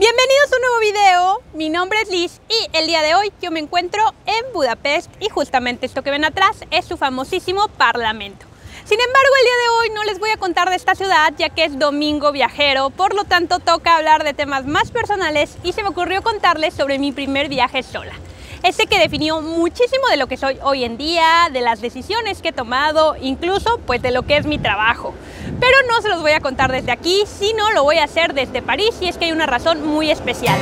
Bienvenidos a un nuevo video, mi nombre es Liz y el día de hoy yo me encuentro en Budapest y justamente esto que ven atrás es su famosísimo parlamento. Sin embargo, el día de hoy no les voy a contar de esta ciudad ya que es domingo viajero, por lo tanto toca hablar de temas más personales y se me ocurrió contarles sobre mi primer viaje sola. Ese que definió muchísimo de lo que soy hoy en día, de las decisiones que he tomado, incluso pues de lo que es mi trabajo. Pero no se los voy a contar desde aquí, sino lo voy a hacer desde París y es que hay una razón muy especial.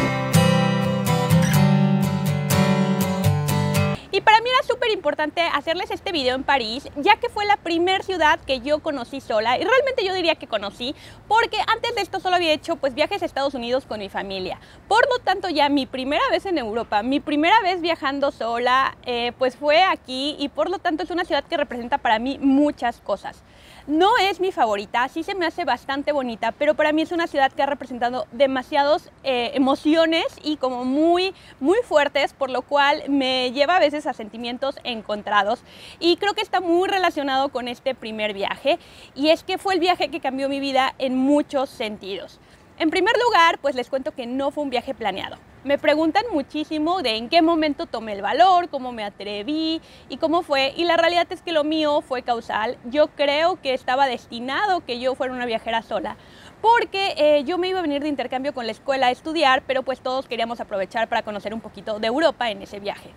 Y para mí era súper importante hacerles este video en París, ya que fue la primera ciudad que yo conocí sola, y realmente yo diría que conocí, porque antes de esto solo había hecho pues viajes a Estados Unidos con mi familia. Por lo tanto, ya mi primera vez en Europa, mi primera vez viajando sola, eh, pues fue aquí, y por lo tanto es una ciudad que representa para mí muchas cosas. No es mi favorita, sí se me hace bastante bonita, pero para mí es una ciudad que ha representado demasiadas eh, emociones y como muy, muy fuertes, por lo cual me lleva a veces a sentimientos encontrados. Y creo que está muy relacionado con este primer viaje, y es que fue el viaje que cambió mi vida en muchos sentidos. En primer lugar, pues les cuento que no fue un viaje planeado. Me preguntan muchísimo de en qué momento tomé el valor, cómo me atreví y cómo fue. Y la realidad es que lo mío fue causal. Yo creo que estaba destinado que yo fuera una viajera sola. Porque eh, yo me iba a venir de intercambio con la escuela a estudiar, pero pues todos queríamos aprovechar para conocer un poquito de Europa en ese viaje.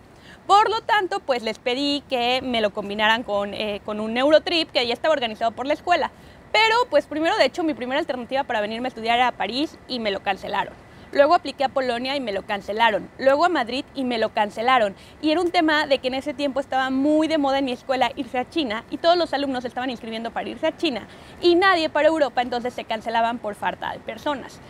Por lo tanto, pues les pedí que me lo combinaran con, eh, con un Eurotrip que ya estaba organizado por la escuela. Pero pues primero, de hecho, mi primera alternativa para venirme a estudiar era a París y me lo cancelaron. Luego apliqué a Polonia y me lo cancelaron. Luego a Madrid y me lo cancelaron. Y era un tema de que en ese tiempo estaba muy de moda en mi escuela irse a China y todos los alumnos estaban inscribiendo para irse a China y nadie para Europa, entonces se cancelaban por falta de personas.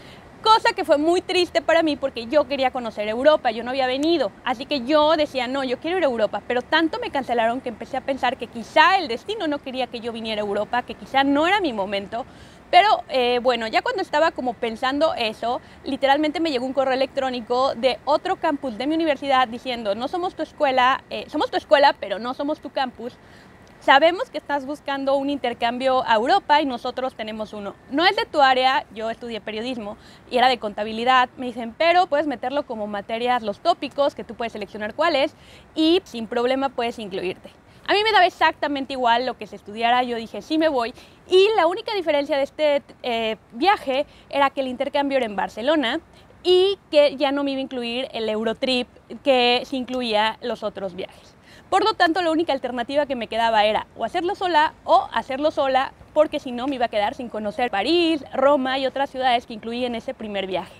Cosa que fue muy triste para mí porque yo quería conocer Europa, yo no había venido. Así que yo decía, no, yo quiero ir a Europa. Pero tanto me cancelaron que empecé a pensar que quizá el destino no quería que yo viniera a Europa, que quizá no era mi momento. Pero eh, bueno, ya cuando estaba como pensando eso, literalmente me llegó un correo electrónico de otro campus de mi universidad diciendo, no somos tu escuela, eh, somos tu escuela, pero no somos tu campus. Sabemos que estás buscando un intercambio a Europa y nosotros tenemos uno. No es de tu área, yo estudié periodismo y era de contabilidad. Me dicen, pero puedes meterlo como materias los tópicos, que tú puedes seleccionar cuáles y sin problema puedes incluirte. A mí me daba exactamente igual lo que se estudiara, yo dije, sí me voy. Y la única diferencia de este eh, viaje era que el intercambio era en Barcelona y que ya no me iba a incluir el Eurotrip que se incluía los otros viajes. Por lo tanto, la única alternativa que me quedaba era o hacerlo sola o hacerlo sola, porque si no me iba a quedar sin conocer París, Roma y otras ciudades que incluí en ese primer viaje.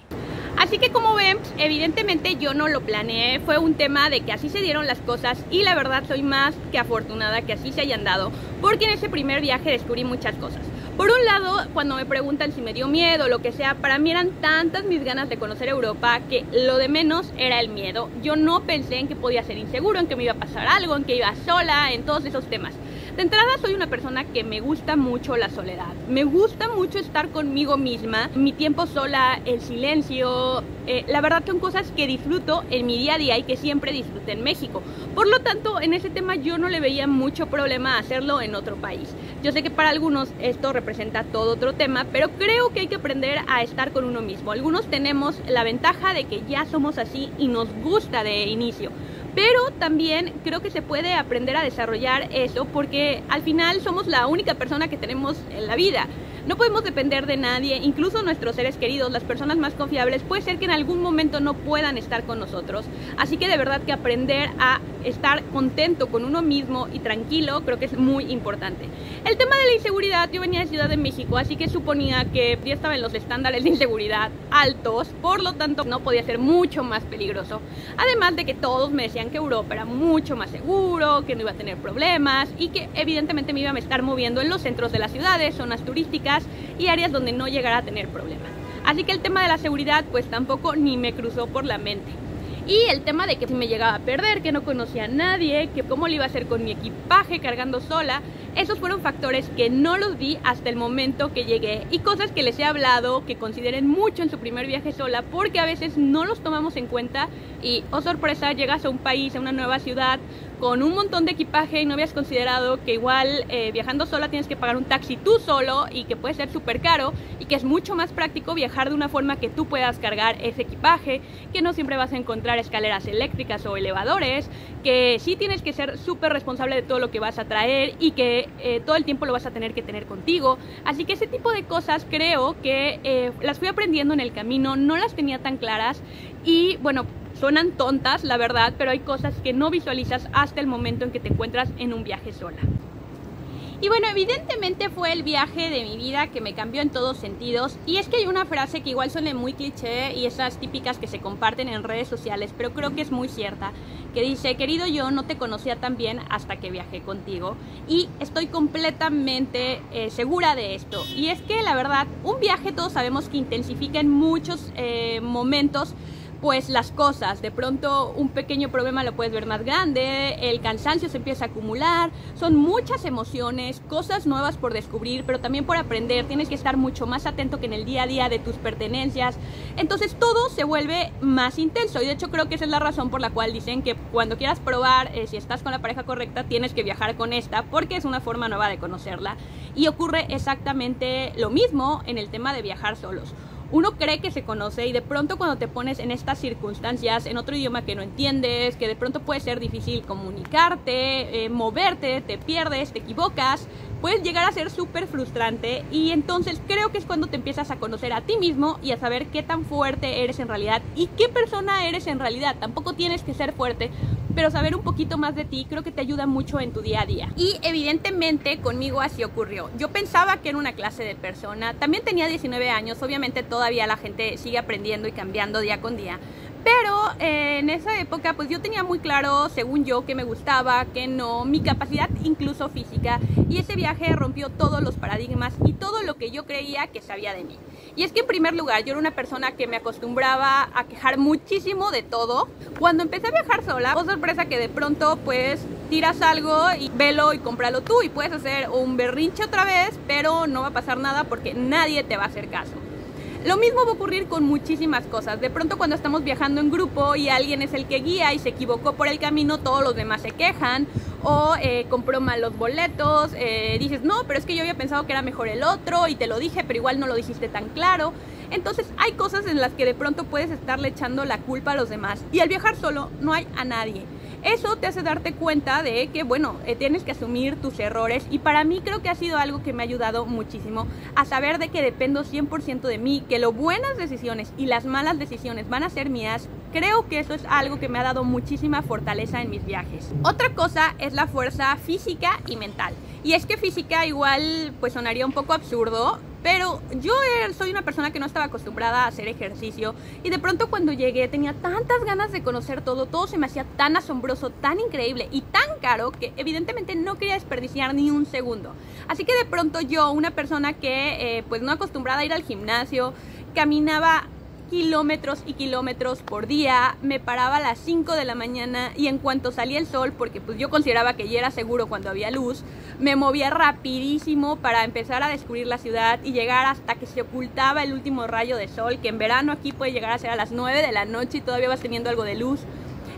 Así que como ven, evidentemente yo no lo planeé, fue un tema de que así se dieron las cosas y la verdad soy más que afortunada que así se hayan dado, porque en ese primer viaje descubrí muchas cosas. Por un lado, cuando me preguntan si me dio miedo o lo que sea, para mí eran tantas mis ganas de conocer Europa que lo de menos era el miedo. Yo no pensé en que podía ser inseguro, en que me iba a pasar algo, en que iba sola, en todos esos temas. De entrada soy una persona que me gusta mucho la soledad. Me gusta mucho estar conmigo misma, mi tiempo sola, el silencio. Eh, la verdad son cosas que disfruto en mi día a día y que siempre disfruté en México. Por lo tanto, en ese tema yo no le veía mucho problema hacerlo en otro país. Yo sé que para algunos esto representa todo otro tema, pero creo que hay que aprender a estar con uno mismo. Algunos tenemos la ventaja de que ya somos así y nos gusta de inicio pero también creo que se puede aprender a desarrollar eso porque al final somos la única persona que tenemos en la vida. No podemos depender de nadie, incluso nuestros seres queridos, las personas más confiables, puede ser que en algún momento no puedan estar con nosotros. Así que de verdad que aprender a estar contento con uno mismo y tranquilo creo que es muy importante. El tema de la inseguridad, yo venía de Ciudad de México, así que suponía que ya estaba en los estándares de inseguridad altos, por lo tanto no podía ser mucho más peligroso. Además de que todos me decían que Europa era mucho más seguro, que no iba a tener problemas y que evidentemente me iba a estar moviendo en los centros de las ciudades, zonas turísticas, y áreas donde no llegara a tener problemas. Así que el tema de la seguridad pues tampoco ni me cruzó por la mente. Y el tema de que si me llegaba a perder, que no conocía a nadie, que cómo le iba a hacer con mi equipaje cargando sola, Esos fueron factores que no los vi hasta el momento que llegué. Y cosas que les he hablado que consideren mucho en su primer viaje sola porque a veces no los tomamos en cuenta. Y, oh sorpresa, llegas a un país, a una nueva ciudad con un montón de equipaje y no habías considerado que igual eh, viajando sola tienes que pagar un taxi tú solo y que puede ser súper caro y que es mucho más práctico viajar de una forma que tú puedas cargar ese equipaje, que no siempre vas a encontrar escaleras eléctricas o elevadores, que sí tienes que ser súper responsable de todo lo que vas a traer y que eh, todo el tiempo lo vas a tener que tener contigo. Así que ese tipo de cosas creo que eh, las fui aprendiendo en el camino, no las tenía tan claras y bueno, Suenan tontas, la verdad, pero hay cosas que no visualizas hasta el momento en que te encuentras en un viaje sola. Y bueno, evidentemente fue el viaje de mi vida que me cambió en todos sentidos. Y es que hay una frase que igual suena muy cliché y esas típicas que se comparten en redes sociales, pero creo que es muy cierta, que dice, querido yo no te conocía tan bien hasta que viajé contigo. Y estoy completamente eh, segura de esto. Y es que la verdad, un viaje todos sabemos que intensifica en muchos eh, momentos pues las cosas. De pronto un pequeño problema lo puedes ver más grande, el cansancio se empieza a acumular, son muchas emociones, cosas nuevas por descubrir, pero también por aprender. Tienes que estar mucho más atento que en el día a día de tus pertenencias. Entonces todo se vuelve más intenso y de hecho creo que esa es la razón por la cual dicen que cuando quieras probar eh, si estás con la pareja correcta tienes que viajar con esta porque es una forma nueva de conocerla. Y ocurre exactamente lo mismo en el tema de viajar solos uno cree que se conoce y de pronto cuando te pones en estas circunstancias, en otro idioma que no entiendes, que de pronto puede ser difícil comunicarte, eh, moverte, te pierdes, te equivocas, puedes llegar a ser súper frustrante y entonces creo que es cuando te empiezas a conocer a ti mismo y a saber qué tan fuerte eres en realidad y qué persona eres en realidad. Tampoco tienes que ser fuerte, pero saber un poquito más de ti creo que te ayuda mucho en tu día a día. Y evidentemente conmigo así ocurrió. Yo pensaba que era una clase de persona, también tenía 19 años, obviamente todavía la gente sigue aprendiendo y cambiando día con día. Pero eh, en esa época pues yo tenía muy claro, según yo, que me gustaba, que no, mi capacidad incluso física. Y ese viaje rompió todos los paradigmas y todo lo que yo creía que sabía de mí. Y es que en primer lugar yo era una persona que me acostumbraba a quejar muchísimo de todo. Cuando empecé a viajar sola, fue sorpresa que de pronto pues tiras algo y velo y cómpralo tú y puedes hacer un berrinche otra vez, pero no va a pasar nada porque nadie te va a hacer caso. Lo mismo va a ocurrir con muchísimas cosas. De pronto cuando estamos viajando en grupo y alguien es el que guía y se equivocó por el camino, todos los demás se quejan o eh, compró mal los boletos, eh, dices, no, pero es que yo había pensado que era mejor el otro y te lo dije, pero igual no lo dijiste tan claro. Entonces hay cosas en las que de pronto puedes estarle echando la culpa a los demás y al viajar solo no hay a nadie. Eso te hace darte cuenta de que, bueno, eh, tienes que asumir tus errores y para mí creo que ha sido algo que me ha ayudado muchísimo a saber de que dependo 100% de mí, que las buenas decisiones y las malas decisiones van a ser mías. Creo que eso es algo que me ha dado muchísima fortaleza en mis viajes. Otra cosa es la fuerza física y mental. Y es que física igual pues sonaría un poco absurdo, pero yo eh, soy una persona que no estaba acostumbrada a hacer ejercicio y de pronto cuando llegué tenía tantas ganas de conocer todo, todo se me hacía tan asombroso, tan increíble y tan caro que evidentemente no quería desperdiciar ni un segundo. Así que de pronto yo, una persona que eh, pues no acostumbrada a ir al gimnasio, caminaba kilómetros y kilómetros por día, me paraba a las 5 de la mañana y en cuanto salía el sol, porque pues yo consideraba que ya era seguro cuando había luz, me movía rapidísimo para empezar a descubrir la ciudad y llegar hasta que se ocultaba el último rayo de sol, que en verano aquí puede llegar a ser a las 9 de la noche y todavía vas teniendo algo de luz.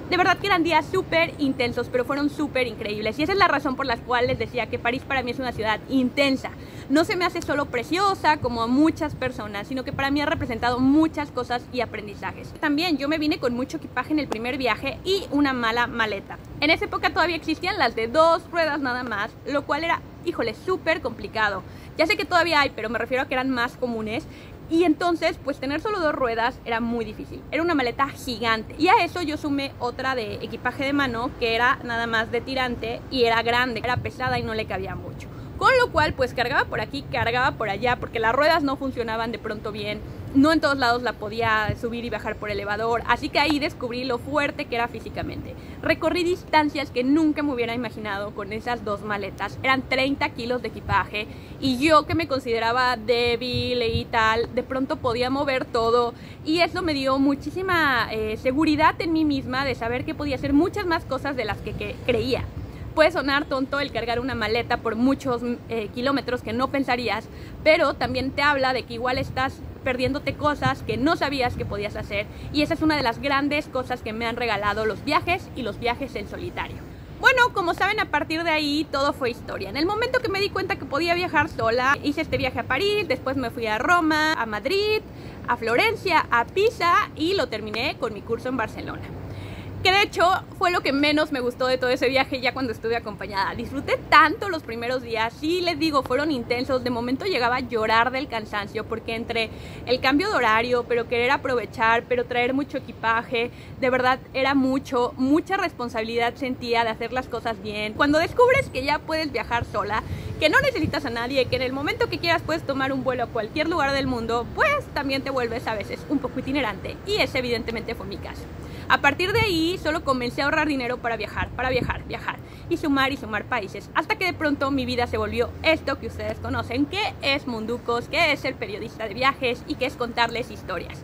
De verdad que eran días súper intensos, pero fueron súper increíbles. Y esa es la razón por la cual les decía que París para mí es una ciudad intensa. No se me hace solo preciosa como a muchas personas, sino que para mí ha representado muchas cosas y aprendizajes. También yo me vine con mucho equipaje en el primer viaje y una mala maleta. En esa época todavía existían las de dos ruedas nada más, lo cual era, híjole, súper complicado. Ya sé que todavía hay, pero me refiero a que eran más comunes. Y entonces, pues tener solo dos ruedas era muy difícil. Era una maleta gigante. Y a eso yo sumé otra de equipaje de mano que era nada más de tirante y era grande, era pesada y no le cabía mucho. Con lo cual, pues cargaba por aquí, cargaba por allá, porque las ruedas no funcionaban de pronto bien. No en todos lados la podía subir y bajar por elevador, así que ahí descubrí lo fuerte que era físicamente. Recorrí distancias que nunca me hubiera imaginado con esas dos maletas. Eran 30 kilos de equipaje y yo que me consideraba débil y tal, de pronto podía mover todo y eso me dio muchísima eh, seguridad en mí misma de saber que podía hacer muchas más cosas de las que creía. Puede sonar tonto el cargar una maleta por muchos eh, kilómetros que no pensarías, pero también te habla de que igual estás perdiéndote cosas que no sabías que podías hacer y esa es una de las grandes cosas que me han regalado los viajes y los viajes en solitario. Bueno, como saben, a partir de ahí todo fue historia. En el momento que me di cuenta que podía viajar sola, hice este viaje a París, después me fui a Roma, a Madrid, a Florencia, a Pisa y lo terminé con mi curso en Barcelona que de hecho fue lo que menos me gustó de todo ese viaje ya cuando estuve acompañada. Disfruté tanto los primeros días, sí les digo, fueron intensos, de momento llegaba a llorar del cansancio porque entre el cambio de horario, pero querer aprovechar, pero traer mucho equipaje, de verdad era mucho, mucha responsabilidad sentía de hacer las cosas bien. Cuando descubres que ya puedes viajar sola, que no necesitas a nadie, que en el momento que quieras puedes tomar un vuelo a cualquier lugar del mundo, pues también te vuelves a veces un poco itinerante y ese evidentemente fue mi caso. A partir de ahí solo comencé a ahorrar dinero para viajar, para viajar, viajar. Y sumar y sumar países, hasta que de pronto mi vida se volvió esto que ustedes conocen, que es Munducos, que es el periodista de viajes y que es contarles historias.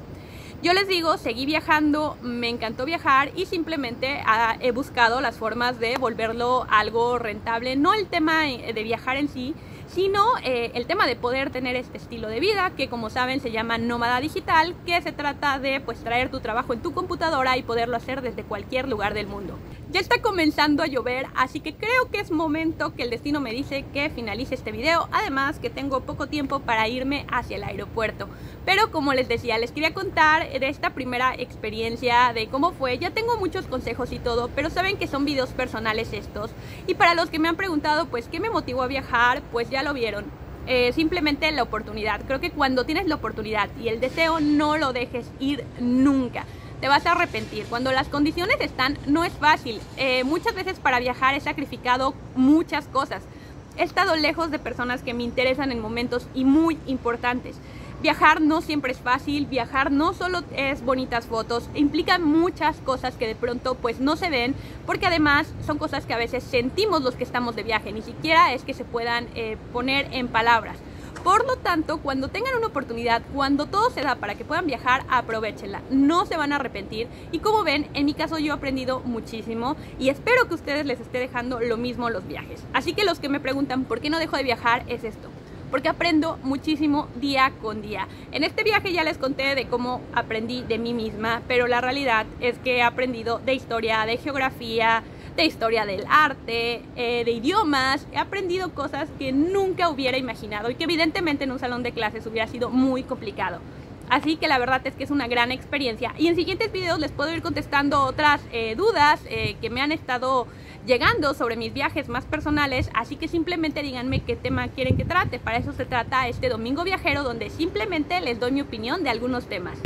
Yo les digo, seguí viajando, me encantó viajar y simplemente ah, he buscado las formas de volverlo algo rentable, no el tema de viajar en sí, sino eh, el tema de poder tener este estilo de vida que como saben se llama nómada digital, que se trata de pues traer tu trabajo en tu computadora y poderlo hacer desde cualquier lugar del mundo. Ya está comenzando a llover, así que creo que es momento que el destino me dice que finalice este video, además que tengo poco tiempo para irme hacia el aeropuerto. Pero como les decía, les quería contar de esta primera experiencia, de cómo fue, ya tengo muchos consejos y todo, pero saben que son videos personales estos. Y para los que me han preguntado, pues, ¿qué me motivó a viajar? Pues ya lo vieron. Eh, simplemente la oportunidad. Creo que cuando tienes la oportunidad y el deseo, no lo dejes ir nunca te vas a arrepentir. Cuando las condiciones están, no es fácil. Eh, muchas veces para viajar he sacrificado muchas cosas. He estado lejos de personas que me interesan en momentos y muy importantes. Viajar no siempre es fácil, viajar no solo es bonitas fotos, implica muchas cosas que de pronto pues no se ven, porque además son cosas que a veces sentimos los que estamos de viaje, ni siquiera es que se puedan eh, poner en palabras. Por lo tanto, cuando tengan una oportunidad, cuando todo se da para que puedan viajar, aprovechenla. No se van a arrepentir. Y como ven, en mi caso yo he aprendido muchísimo y espero que ustedes les esté dejando lo mismo los viajes. Así que los que me preguntan por qué no dejo de viajar es esto porque aprendo muchísimo día con día. En este viaje ya les conté de cómo aprendí de mí misma, pero la realidad es que he aprendido de historia, de geografía, de historia del arte, eh, de idiomas. He aprendido cosas que nunca hubiera imaginado y que evidentemente en un salón de clases hubiera sido muy complicado. Así que la verdad es que es una gran experiencia. Y en siguientes videos les puedo ir contestando otras eh, dudas eh, que me han estado llegando sobre mis viajes más personales. Así que simplemente díganme qué tema quieren que trate. Para eso se trata este domingo viajero donde simplemente les doy mi opinión de algunos temas.